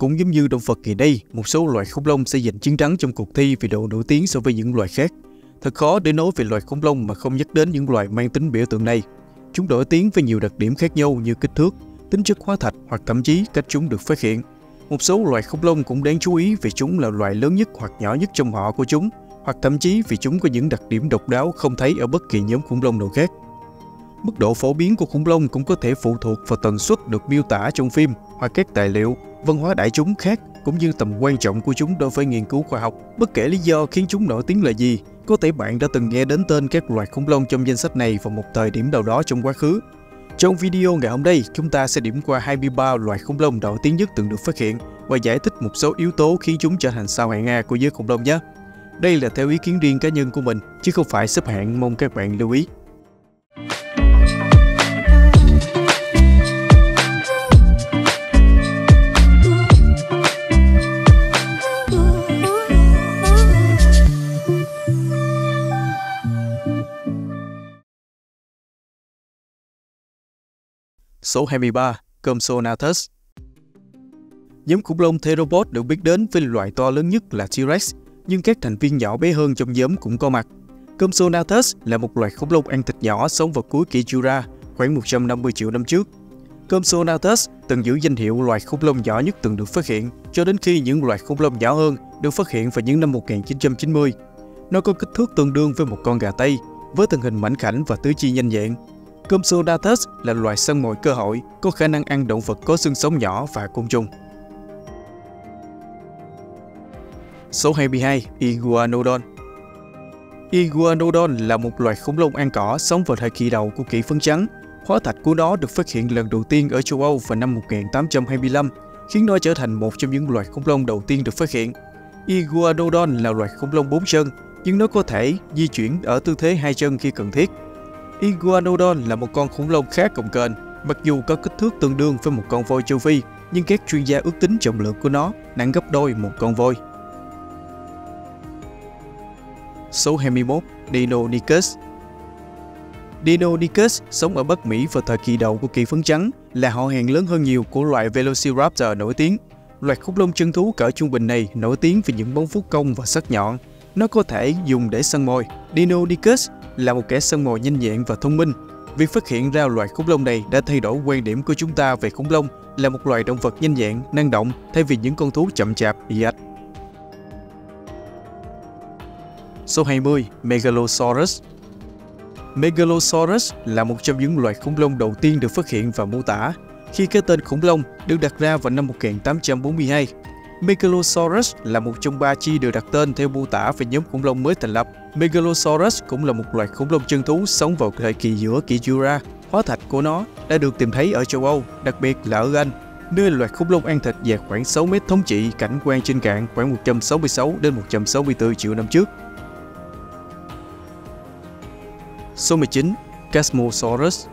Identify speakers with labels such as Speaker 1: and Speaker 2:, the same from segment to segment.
Speaker 1: Cũng giống như động vật kỳ đây, một số loài khủng long sẽ giành chiến thắng trong cuộc thi vì độ nổi tiếng so với những loài khác. Thật khó để nói về loài khủng long mà không nhắc đến những loài mang tính biểu tượng này. Chúng nổi tiếng với nhiều đặc điểm khác nhau như kích thước, tính chất hóa thạch hoặc thậm chí cách chúng được phát hiện. Một số loài khủng long cũng đáng chú ý vì chúng là loài lớn nhất hoặc nhỏ nhất trong họ của chúng, hoặc thậm chí vì chúng có những đặc điểm độc đáo không thấy ở bất kỳ nhóm khủng long nào khác. Mức độ phổ biến của khủng long cũng có thể phụ thuộc vào tần suất được miêu tả trong phim hoặc các tài liệu, văn hóa đại chúng khác cũng như tầm quan trọng của chúng đối với nghiên cứu khoa học. Bất kể lý do khiến chúng nổi tiếng là gì, có thể bạn đã từng nghe đến tên các loài khủng long trong danh sách này vào một thời điểm nào đó trong quá khứ. Trong video ngày hôm nay, chúng ta sẽ điểm qua 23 loài khủng long nổi tiếng nhất từng được phát hiện và giải thích một số yếu tố khiến chúng trở thành sao hạng A của giới khủng long nhé. Đây là theo ý kiến riêng cá nhân của mình, chứ không phải xếp hạng mong các bạn lưu ý. Số 23, Compsognathus Nhóm khủng long Theropod được biết đến với loại to lớn nhất là T-Rex, nhưng các thành viên nhỏ bé hơn trong nhóm cũng có mặt. Compsognathus là một loài khủng long ăn thịt nhỏ sống vào cuối kỷ Jura, khoảng 150 triệu năm trước. Compsognathus từng giữ danh hiệu loài khủng long nhỏ nhất từng được phát hiện, cho đến khi những loài khủng long nhỏ hơn được phát hiện vào những năm 1990. Nó có kích thước tương đương với một con gà Tây, với thân hình mảnh khảnh và tứ chi nhanh nhẹn, Compsognathus là loài săn mồi cơ hội, có khả năng ăn động vật có xương sống nhỏ và côn trùng. Số 22. Iguanodon Iguanodon là một loài khủng long ăn cỏ sống vào thời kỳ đầu của kỷ phấn trắng. Hóa thạch của nó được phát hiện lần đầu tiên ở châu Âu vào năm 1825, khiến nó trở thành một trong những loài khủng long đầu tiên được phát hiện. Iguanodon là loài khủng long bốn chân, nhưng nó có thể di chuyển ở tư thế hai chân khi cần thiết. Iguanodon là một con khủng long khá cồng kềnh, mặc dù có kích thước tương đương với một con voi châu Phi, nhưng các chuyên gia ước tính trọng lượng của nó nặng gấp đôi một con voi. Số 21. Deinonychus Deinonychus sống ở Bắc Mỹ vào thời kỳ đầu của kỳ phấn trắng, là họ hàng lớn hơn nhiều của loại Velociraptor nổi tiếng. Loạt khủng long chân thú cỡ trung bình này nổi tiếng vì những bóng phúc công và sắc nhọn. Nó có thể dùng để săn mồi. Dinodicus là một kẻ săn mồi nhanh nhẹn và thông minh. Việc phát hiện ra loài khủng long này đã thay đổi quan điểm của chúng ta về khủng long là một loài động vật nhanh nhẹn, năng động thay vì những con thú chậm chạp, ị ạch. Số 20. Megalosaurus Megalosaurus là một trong những loài khủng long đầu tiên được phát hiện và mô tả. Khi cái tên khủng long được đặt ra vào năm 1842, Megalosaurus là một trong ba chi được đặt tên theo mô tả về nhóm khủng long mới thành lập. Megalosaurus cũng là một loài khủng long chân thú sống vào thời kỳ giữa kỷ Jura. Hóa thạch của nó đã được tìm thấy ở châu Âu, đặc biệt là ở Anh, nơi loài khủng long ăn thịt dài khoảng 6 mét thống trị cảnh quan trên cạn khoảng 166 đến 164 triệu năm trước. Số 19. Casmosaurus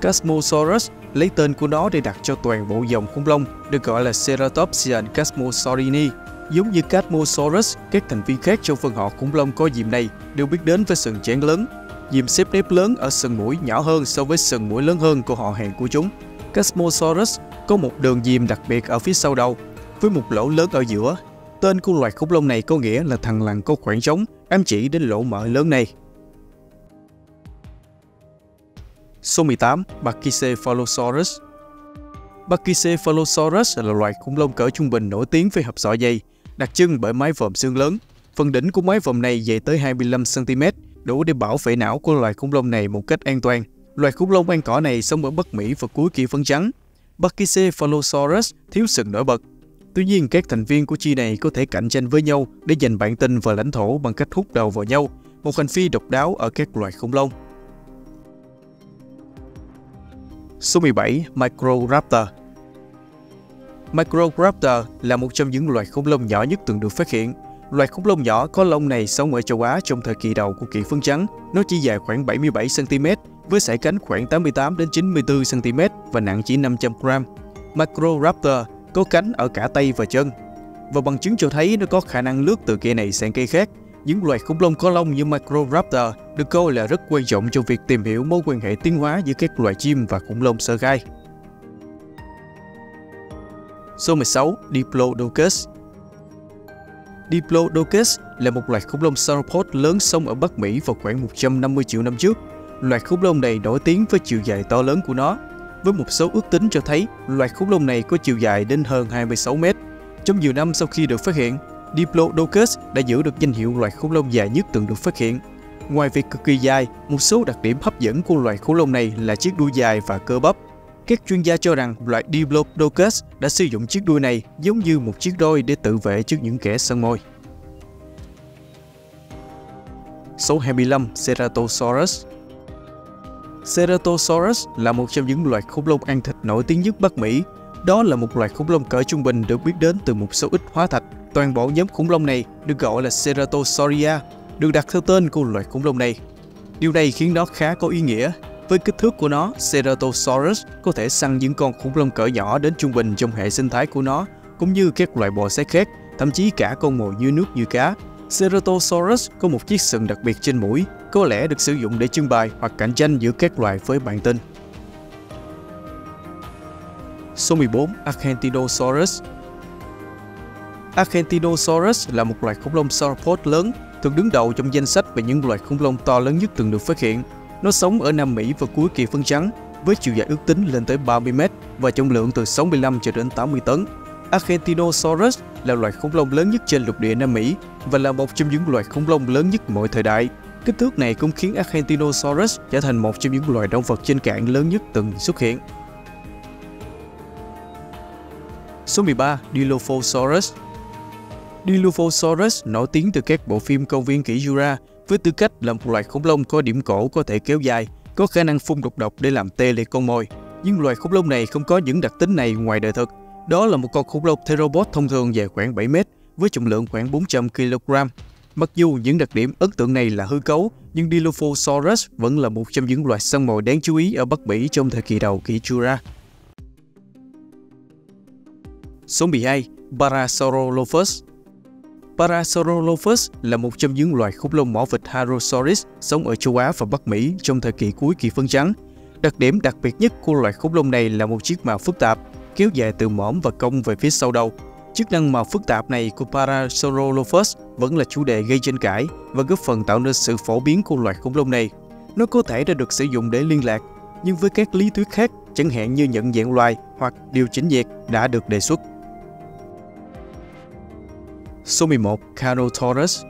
Speaker 1: Casmosaurus lấy tên của nó để đặt cho toàn bộ dòng khủng long được gọi là Ceratopsian Casmosaurini. Giống như Casmosaurus, các thành viên khác trong phân họ khủng long có diệm này đều biết đến với sừng chén lớn. Diệm xếp nếp lớn ở sừng mũi nhỏ hơn so với sừng mũi lớn hơn của họ hàng của chúng. Casmosaurus có một đường diệm đặc biệt ở phía sau đầu, với một lỗ lớn ở giữa. Tên của loài khủng long này có nghĩa là thằng lằn có khoảng trống, ám chỉ đến lỗ mở lớn này. Số 18. Brachycephalosaurus Brachycephalosaurus là loài khủng long cỡ trung bình nổi tiếng với hộp sọ dày, đặc trưng bởi mái vòm xương lớn. Phần đỉnh của mái vòm này dày tới 25cm, đủ để bảo vệ não của loài khủng long này một cách an toàn. Loài khủng long ăn cỏ này sống ở Bắc Mỹ vào cuối kỳ phấn trắng. Brachycephalosaurus thiếu sừng nổi bật. Tuy nhiên, các thành viên của chi này có thể cạnh tranh với nhau để giành bản tin và lãnh thổ bằng cách hút đầu vào nhau, một hành vi độc đáo ở các loài khủng long. Số 17. Microraptor Microraptor là một trong những loài khủng long nhỏ nhất từng được phát hiện. Loài khủng long nhỏ có lông này sống ở châu Á trong thời kỳ đầu của kỷ phân trắng. Nó chỉ dài khoảng 77 cm, với sải cánh khoảng 88 đến 94 cm và nặng chỉ 500 g. Microraptor có cánh ở cả tay và chân. Và bằng chứng cho thấy nó có khả năng lướt từ cây này sang cây khác. Những loài khủng long có lông như Microraptor được coi là rất quan trọng trong việc tìm hiểu mối quan hệ tiến hóa giữa các loài chim và khủng long sơ khai. Số 16. Diplodocus Diplodocus là một loài khủng long sauropod lớn sống ở Bắc Mỹ vào khoảng 150 triệu năm trước. Loài khủng long này nổi tiếng với chiều dài to lớn của nó, với một số ước tính cho thấy loài khủng long này có chiều dài đến hơn 26 mét. Trong nhiều năm sau khi được phát hiện, Diplodocus đã giữ được danh hiệu loài khủng long dài nhất từng được phát hiện. Ngoài việc cực kỳ dài, một số đặc điểm hấp dẫn của loài khủng long này là chiếc đuôi dài và cơ bắp. Các chuyên gia cho rằng loài Diplodocus đã sử dụng chiếc đuôi này giống như một chiếc đôi để tự vệ trước những kẻ săn mồi. Số 25 Ceratosaurus Ceratosaurus là một trong những loài khủng long ăn thịt nổi tiếng nhất Bắc Mỹ. Đó là một loài khủng long cỡ trung bình được biết đến từ một số ít hóa thạch. Toàn bộ nhóm khủng long này được gọi là Ceratosauria, được đặt theo tên của loài khủng long này. Điều này khiến nó khá có ý nghĩa. Với kích thước của nó, Ceratosaurus có thể săn những con khủng long cỡ nhỏ đến trung bình trong hệ sinh thái của nó, cũng như các loài bò sát khác, thậm chí cả con mồi dưới nước như cá. Ceratosaurus có một chiếc sừng đặc biệt trên mũi, có lẽ được sử dụng để trưng bày hoặc cạnh tranh giữa các loài với bạn tinh. Số 14. Argentinosaurus Argentinosaurus là một loài khủng long sauropod lớn, thường đứng đầu trong danh sách về những loài khủng long to lớn nhất từng được phát hiện. Nó sống ở Nam Mỹ vào cuối kỳ phân trắng, với chiều dài ước tính lên tới 30 mét và trọng lượng từ 65 cho đến 80 tấn. Argentinosaurus là loài khủng long lớn nhất trên lục địa Nam Mỹ và là một trong những loài khủng long lớn nhất mọi thời đại. Kích thước này cũng khiến Argentinosaurus trở thành một trong những loài động vật trên cạn lớn nhất từng xuất hiện. Số 13. Dilophosaurus Dilophosaurus nổi tiếng từ các bộ phim công viên kỷ Jura với tư cách là một loài khủng long có điểm cổ có thể kéo dài, có khả năng phun độc độc để làm tê liệt con mồi. Nhưng loài khủng long này không có những đặc tính này ngoài đời thực. Đó là một con khủng long theropod thông thường dài khoảng 7 mét với trọng lượng khoảng 400 kg. Mặc dù những đặc điểm ấn tượng này là hư cấu, nhưng Dilophosaurus vẫn là một trong những loài săn mồi đáng chú ý ở Bắc Mỹ trong thời kỳ đầu kỷ Jura. Số 12. Parasaurolophus Parasaurolophus là một trong những loài khủng long mỏ vịt Harosaurus sống ở châu Á và Bắc Mỹ trong thời kỳ cuối kỳ phân trắng. Đặc điểm đặc biệt nhất của loài khủng long này là một chiếc mào phức tạp, kéo dài từ mõm và cong về phía sau đầu. Chức năng màu phức tạp này của Parasaurolophus vẫn là chủ đề gây tranh cãi và góp phần tạo nên sự phổ biến của loài khủng long này. Nó có thể đã được sử dụng để liên lạc, nhưng với các lý thuyết khác, chẳng hạn như nhận dạng loài hoặc điều chỉnh nhiệt đã được đề xuất. Số 11. Carnotaurus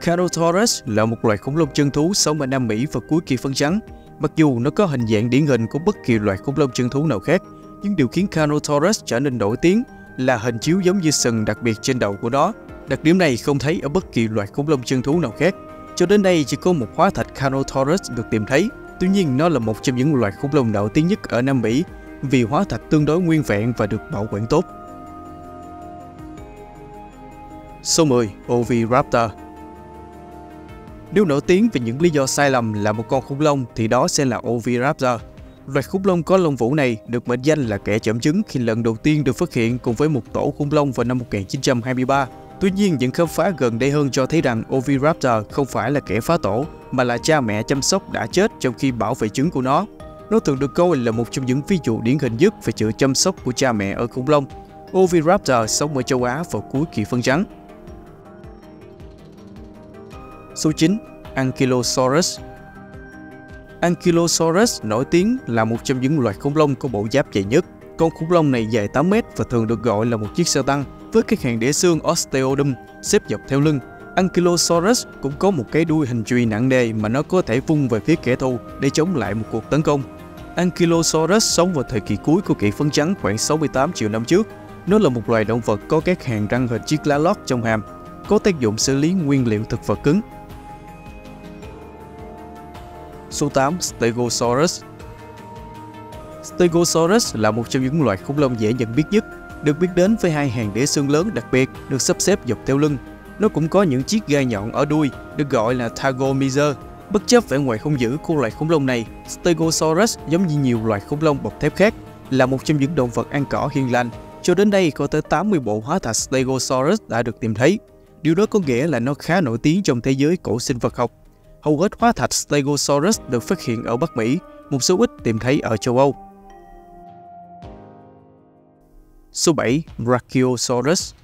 Speaker 1: Carnotaurus là một loài khủng long chân thú sống ở Nam Mỹ vào cuối kỳ phân trắng. Mặc dù nó có hình dạng điển hình của bất kỳ loài khủng long chân thú nào khác, nhưng điều khiến Carnotaurus trở nên nổi tiếng là hình chiếu giống như sừng đặc biệt trên đầu của nó. Đặc điểm này không thấy ở bất kỳ loài khủng long chân thú nào khác. Cho đến nay chỉ có một hóa thạch Carnotaurus được tìm thấy. Tuy nhiên nó là một trong những loài khủng long nổi tiếng nhất ở Nam Mỹ vì hóa thạch tương đối nguyên vẹn và được bảo quản tốt. Số 10. Oviraptor Nếu nổi tiếng về những lý do sai lầm là một con khủng long thì đó sẽ là Oviraptor. Loài khủng long có lông vũ này được mệnh danh là kẻ chậm chứng khi lần đầu tiên được phát hiện cùng với một tổ khủng long vào năm 1923. Tuy nhiên, những khám phá gần đây hơn cho thấy rằng Oviraptor không phải là kẻ phá tổ, mà là cha mẹ chăm sóc đã chết trong khi bảo vệ trứng của nó. Nó thường được coi là một trong những ví dụ điển hình nhất về sự chăm sóc của cha mẹ ở khủng long. Oviraptor sống ở châu Á vào cuối kỳ phân trắng. Số 9. Ankylosaurus Ankylosaurus nổi tiếng là một trong những loài khủng long có bộ giáp dày nhất. Con khủng long này dài 8 mét và thường được gọi là một chiếc xe tăng với các hàng đĩa xương osteodum xếp dọc theo lưng. Ankylosaurus cũng có một cái đuôi hình chùy nặng nề mà nó có thể vung về phía kẻ thù để chống lại một cuộc tấn công. Ankylosaurus sống vào thời kỳ cuối của kỷ phấn trắng khoảng 68 triệu năm trước. Nó là một loài động vật có các hàng răng hình chiếc lá lót trong hàm, có tác dụng xử lý nguyên liệu thực vật cứng Số 8. Stegosaurus Stegosaurus là một trong những loài khủng long dễ nhận biết nhất, được biết đến với hai hàng đĩa xương lớn đặc biệt được sắp xếp dọc theo lưng. Nó cũng có những chiếc gai nhọn ở đuôi, được gọi là Thagomizer. Bất chấp vẻ ngoài hung dữ của loài khủng long này, Stegosaurus giống như nhiều loài khủng long bọc thép khác, là một trong những động vật ăn cỏ hiền lành. Cho đến đây, có tới 80 bộ hóa thạch Stegosaurus đã được tìm thấy. Điều đó có nghĩa là nó khá nổi tiếng trong thế giới cổ sinh vật học Hầu hết hóa thạch Stegosaurus được phát hiện ở Bắc Mỹ, một số ít tìm thấy ở châu Âu. Số 7. Brachiosaurus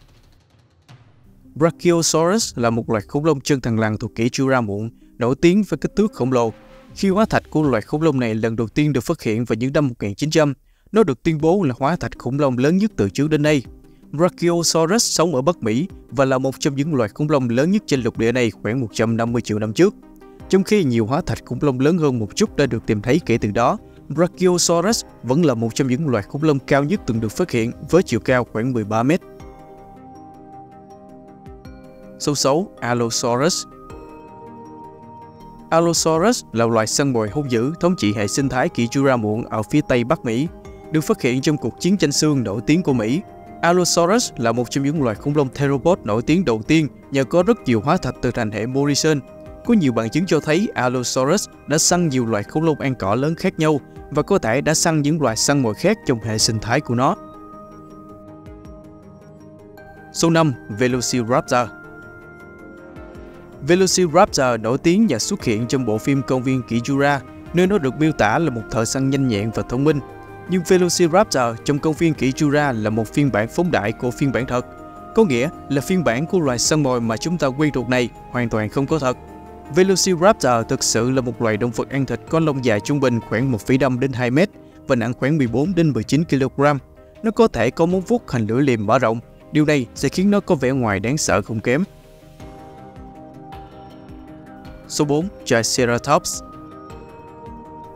Speaker 1: Brachiosaurus là một loài khủng long chân thằn lằn thuộc kỷ Jura muộn, nổi tiếng với kích thước khổng lồ. Khi hóa thạch của loài khủng long này lần đầu tiên được phát hiện vào những năm 1900, nó được tuyên bố là hóa thạch khủng long lớn nhất từ trước đến nay. Brachiosaurus sống ở Bắc Mỹ và là một trong những loài khủng long lớn nhất trên lục địa này khoảng 150 triệu năm trước. Trong khi nhiều hóa thạch khủng long lớn hơn một chút đã được tìm thấy kể từ đó, Brachiosaurus vẫn là một trong những loài khủng long cao nhất từng được phát hiện với chiều cao khoảng 13 mét. Số 6. Allosaurus Allosaurus là loài săn mồi hung dữ thống trị hệ sinh thái kỷ Jura muộn ở phía tây Bắc Mỹ, được phát hiện trong cuộc chiến tranh xương nổi tiếng của Mỹ. Allosaurus là một trong những loài khủng long theropod nổi tiếng đầu tiên nhờ có rất nhiều hóa thạch từ thành hệ Morrison. Có nhiều bằng chứng cho thấy Allosaurus đã săn nhiều loài khủng long ăn cỏ lớn khác nhau và có thể đã săn những loài săn mồi khác trong hệ sinh thái của nó. Số 5. Velociraptor Velociraptor nổi tiếng và xuất hiện trong bộ phim Công viên Kỷ Jura, nơi nó được miêu tả là một thợ săn nhanh nhẹn và thông minh. Nhưng Velociraptor trong công viên Kỷ Jura là một phiên bản phóng đại của phiên bản thật. Có nghĩa là phiên bản của loài săn mồi mà chúng ta quen thuộc này hoàn toàn không có thật. Velociraptor thực sự là một loài động vật ăn thịt có lông dài trung bình khoảng 1,5 đến 2 mét và nặng khoảng 14 đến 19 kg. Nó có thể có móng vuốt hành lưỡi liềm mở rộng. Điều này sẽ khiến nó có vẻ ngoài đáng sợ không kém. Số 4. Triceratops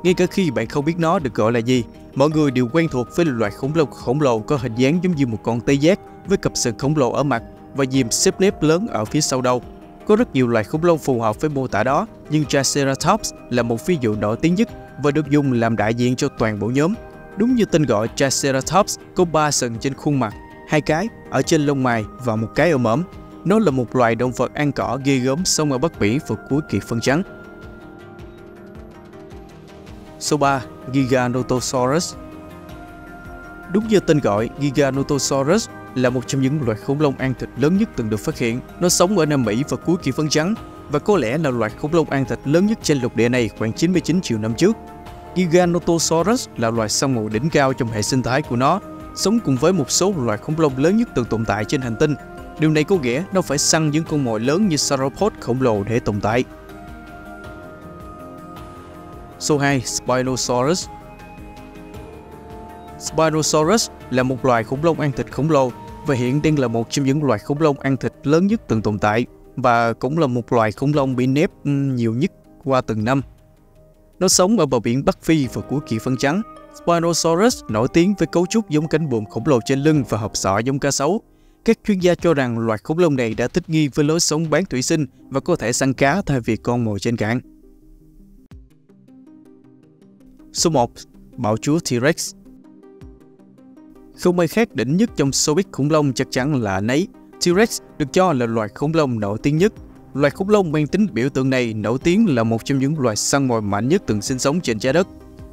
Speaker 1: Ngay cả khi bạn không biết nó được gọi là gì, mọi người đều quen thuộc với loài khủng long khổng lồ có hình dáng giống như một con tê giác với cặp sừng khổng lồ ở mặt và diềm xếp nếp lớn ở phía sau đầu. Có rất nhiều loài khủng long phù hợp với mô tả đó, nhưng Triceratops là một ví dụ nổi tiếng nhất và được dùng làm đại diện cho toàn bộ nhóm. Đúng như tên gọi Triceratops có 3 sừng trên khuôn mặt, hai cái ở trên lông mày và một cái ở mõm. Nó là một loài động vật ăn cỏ ghê gớm sống ở Bắc Mỹ vào cuối kỳ phân trắng. Số 3. Giganotosaurus Đúng như tên gọi, Giganotosaurus là một trong những loài khủng long ăn thịt lớn nhất từng được phát hiện. Nó sống ở Nam Mỹ vào cuối kỳ phân trắng và có lẽ là loài khủng long ăn thịt lớn nhất trên lục địa này khoảng 99 triệu năm trước. Giganotosaurus là loài săn mồi đỉnh cao trong hệ sinh thái của nó, sống cùng với một số loài khủng long lớn nhất từng tồn tại trên hành tinh Điều này có nghĩa nó phải săn những con mồi lớn như sauropod khổng lồ để tồn tại. Số 2. Spinosaurus Spinosaurus là một loài khủng long ăn thịt khổng lồ và hiện đang là một trong những loài khủng long ăn thịt lớn nhất từng tồn tại và cũng là một loài khủng long bị nếp nhiều nhất qua từng năm. Nó sống ở bờ biển Bắc Phi và cuối kỳ phân trắng. Spinosaurus nổi tiếng với cấu trúc giống cánh buồm khổng lồ trên lưng và hộp sọ giống cá sấu, các chuyên gia cho rằng loài khủng long này đã thích nghi với lối sống bán thủy sinh và có thể săn cá thay vì con mồi trên cạn. Số 1. Bạo chúa T-Rex không ai khác đỉnh nhất trong showbiz khủng long chắc chắn là nấy. T-Rex được cho là loài khủng long nổi tiếng nhất. Loài khủng long mang tính biểu tượng này nổi tiếng là một trong những loài săn mồi mạnh nhất từng sinh sống trên trái đất.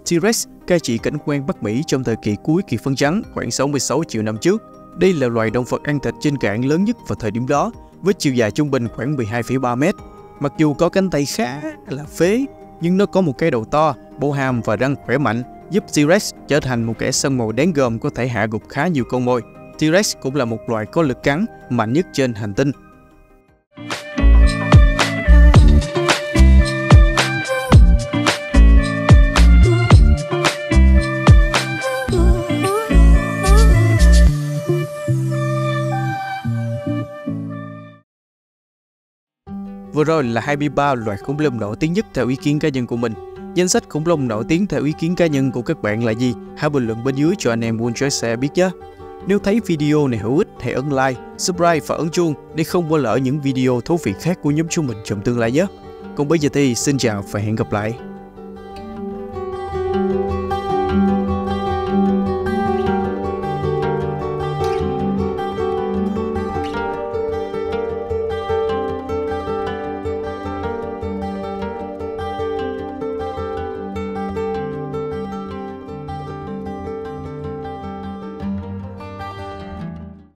Speaker 1: T-Rex cai trị cảnh quan Bắc Mỹ trong thời kỳ cuối kỳ phân trắng khoảng 66 triệu năm trước đây là loài động vật ăn thịt trên cạn lớn nhất vào thời điểm đó, với chiều dài trung bình khoảng 12,3 mét. Mặc dù có cánh tay khá là phế, nhưng nó có một cái đầu to, bộ hàm và răng khỏe mạnh, giúp T-Rex trở thành một kẻ săn mồi đáng gờm có thể hạ gục khá nhiều con mồi. T-Rex cũng là một loài có lực cắn mạnh nhất trên hành tinh. Vừa rồi là 23 loài khủng long nổi tiếng nhất theo ý kiến cá nhân của mình. Danh sách khủng long nổi tiếng theo ý kiến cá nhân của các bạn là gì? Hãy bình luận bên dưới cho anh em Wontrack sẽ biết nhé. Nếu thấy video này hữu ích, hãy ấn like, subscribe và ấn chuông để không bỏ lỡ những video thú vị khác của nhóm chúng mình trong tương lai nhé. Còn bây giờ thì xin chào và hẹn gặp lại.